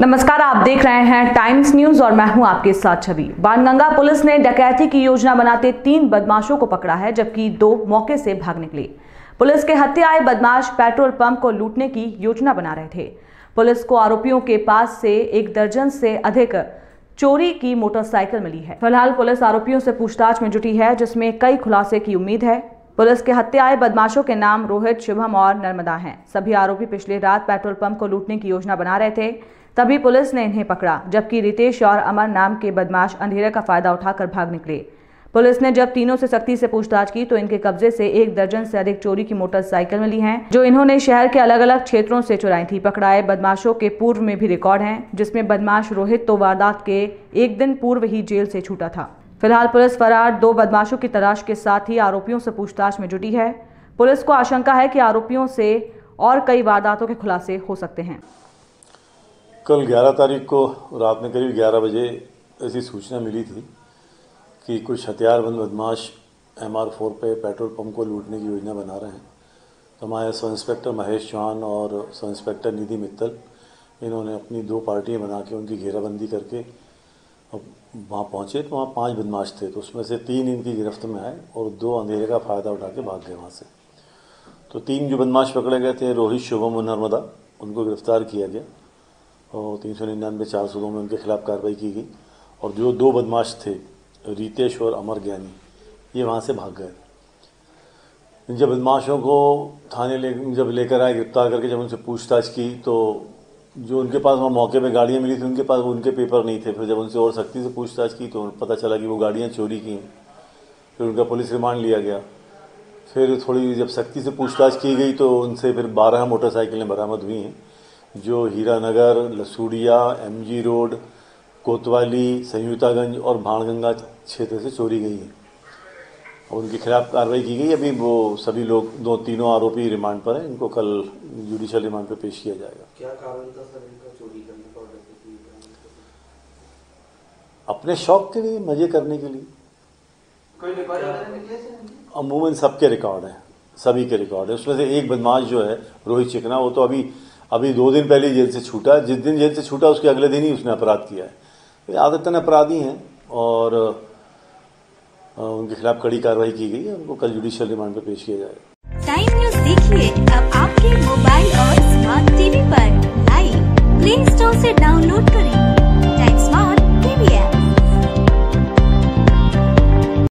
नमस्कार, आप देख रहे हैं टाइम्स न्यूज़ और मैं हूँ आपके साथ छवि। बाणगंगा पुलिस ने डकैती की योजना बनाते तीन बदमाशों को पकड़ा है, जबकि दो मौके से भाग निकले। पुलिस के हत्या आए बदमाश पेट्रोल पंप को लूटने की योजना बना रहे थे। पुलिस को आरोपियों के पास से एक दर्जन से अधिक चोरी की मोटरसाइकिल मिली है। फ़िलहाल पुलिस आरोपियों से पूछताछ में जुटी है, जिसमें कई खुलासे की उम्मीद है। पुलिस के हत्या आए बदमाशों के नाम रोहित, शुभम और नर्मदा हैं। सभी आरोपी पिछली रात पेट्रोल पंप को लूटने की योजना बना रहे थे, तभी पुलिस ने इन्हें पकड़ा, जबकि रितेश और अमर नाम के बदमाश अंधेरे का फ़ायदा उठाकर भाग निकले। पुलिस ने जब तीनों से सख्ती से पूछताछ की तो इनके कब्जे से एक दर्जन से अधिक चोरी की मोटरसाइकिल मिली हैं, जो इन्होंने शहर के अलग अलग क्षेत्रों से चुराई थी। पकड़ाए बदमाशों के पूर्व में भी रिकॉर्ड हैं, जिसमें बदमाश रोहित तो वारदात के एक दिन पूर्व ही जेल से छूटा था। फ़िलहाल पुलिस फरार दो बदमाशों की तलाश के साथ ही आरोपियों से पूछताछ में जुटी है। पुलिस को आशंका है कि आरोपियों से और कई वारदातों के खुलासे हो सकते हैं। कल 11 तारीख को रात में करीब 11 बजे ऐसी सूचना मिली थी कि कुछ हथियारबंद बदमाश एम आर फोर पे पेट्रोल पंप को लूटने की योजना बना रहे हैं। तो हमारे सब इंस्पेक्टर महेश चौहान और सब इंस्पेक्टर निधि मित्तल। इन्होंने अपनी दो पार्टियाँ बना के उनकी घेराबंदी करके वहाँ पहुँचे तो वहाँ पाँच बदमाश थे तो उसमें से तीन इनकी गिरफ्त में आए और दो अंधेरे का फ़ायदा उठा के भाग गए वहाँ से। तो तीन जो बदमाश पकड़े गए थे, रोहित, शुभम और नर्मदा, उनको गिरफ़्तार किया गया और तीन सौ निन्यानवे चार सौ दो में उनके खिलाफ कार्रवाई की गई और जो दो बदमाश थे, रितेश और अमर ज्ञानी, ये वहाँ से भाग गए। जब बदमाशों को थाने ले, जब लेकर आए, गिरफ़्तार करके जब उनसे पूछताछ की तो जो उनके पास वहाँ मौके में गाड़ियाँ मिली थी, उनके पास उनके पेपर नहीं थे। फिर जब उनसे और सख्ती से पूछताछ की तो पता चला कि वो गाड़ियाँ चोरी की हैं। फिर उनका पुलिस रिमांड लिया गया। फिर थोड़ी जब सख्ती से पूछताछ की गई तो उनसे फिर बारह मोटरसाइकिलें बरामद हुई हैं, जो हीरानगर, लसूड़िया, एमजी रोड, कोतवाली संयुक्तागंज और भाणगंगा क्षेत्र से चोरी गई है। और उनके खिलाफ कार्रवाई की गई। अभी वो सभी लोग दो तीनों आरोपी रिमांड पर हैं। इनको कल जुडिशियल रिमांड पर पेश किया जाएगा। क्या कारण था सर इनका चोरी करने का अपने शौक के लिए मज़े करने के लिए। अमूमन सबके रिकॉर्ड हैं। सभी के रिकॉर्ड है। उसमें से एक बदमाश जो है रोहित चिकना वो तो अभी अभी दो दिन पहले जेल से छूटा। जिस दिन जेल से छूटा उसके अगले दिन ही उसने अपराध किया है। आदतन अपराधी हैं और खिलाफ कड़ी कार्रवाई की गई है, उनको कल जुडिशियल रिमांड पर पेश किया जाएगा। टाइम न्यूज़ देखिए, अब आपके मोबाइल और स्मार्ट टीवी पर। लाइव प्ले स्टोर ऐसी डाउनलोड